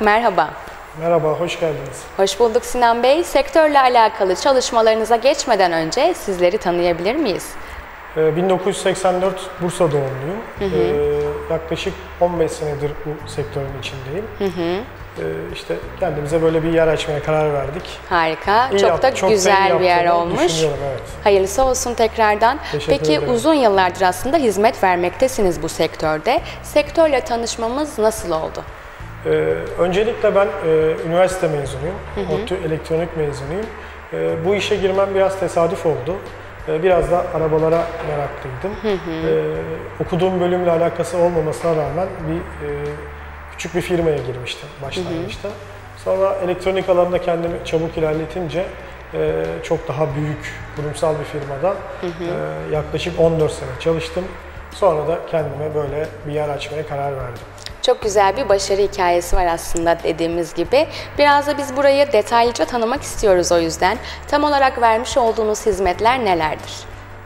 Merhaba. Merhaba, hoş geldiniz. Hoş bulduk Sinan Bey. Sektörle alakalı çalışmalarınıza geçmeden önce sizleri tanıyabilir miyiz? Ee, 1984 Bursa doğumluyum. Ee, yaklaşık 15 senedir bu sektörün içindeyim. Ee, işte kendimize böyle bir yer açmaya karar verdik. Harika. İyi çok yap- da çok güzel bir yer olmuş. evet. Hayırlısı olsun tekrardan. Teşekkür Peki ederim. uzun yıllardır aslında hizmet vermektesiniz bu sektörde. Sektörle tanışmamız nasıl oldu? Ee, öncelikle ben e, üniversite mezunuyum. ODTÜ elektronik mezunuyum. Ee, bu işe girmem biraz tesadüf oldu. Ee, biraz da arabalara meraklıydım. Ee, okuduğum bölümle alakası olmamasına rağmen bir e, küçük bir firmaya girmiştim başlangıçta. Sonra elektronik alanında kendimi çabuk ilerletince e, çok daha büyük kurumsal bir firmada e, yaklaşık 14 sene çalıştım. Sonra da kendime böyle bir yer açmaya karar verdim. Çok güzel bir başarı hikayesi var aslında dediğimiz gibi. Biraz da biz burayı detaylıca tanımak istiyoruz o yüzden. Tam olarak vermiş olduğunuz hizmetler nelerdir?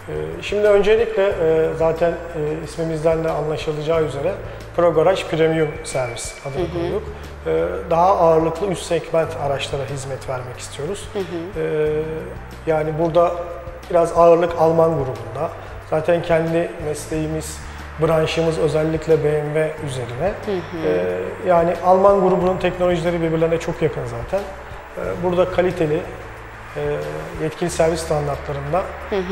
Ee, Şimdi öncelikle e, zaten e, ismimizden de anlaşılacağı üzere ProGarage Premium Servis adını koyduk. Ee, Daha ağırlıklı üst segment araçlara hizmet vermek istiyoruz. Ee, Yani burada biraz ağırlık Alman grubunda. Zaten kendi mesleğimiz, branşımız özellikle BMW üzerine. Ee, Yani Alman grubunun teknolojileri birbirlerine çok yakın zaten. Ee, Burada kaliteli, e, yetkili servis standartlarında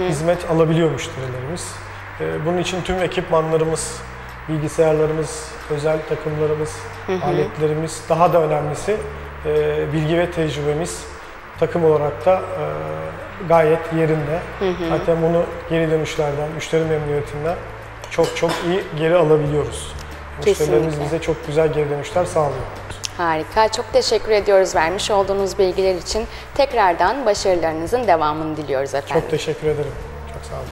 hizmet alabiliyor müşterilerimiz. E, Bunun için tüm ekipmanlarımız, bilgisayarlarımız, özel takımlarımız, aletlerimiz, daha da önemlisi e, bilgi ve tecrübemiz takım olarak da e, gayet yerinde. Zaten bunu geri dönüşlerden, müşteri memnuniyetinden çok çok iyi geri alabiliyoruz. Müşterilerimiz bize çok güzel geri dönüşler sağlıyor. Harika. Çok teşekkür ediyoruz vermiş olduğunuz bilgiler için. Tekrardan başarılarınızın devamını diliyoruz efendim. Çok teşekkür ederim. Çok sağ olun.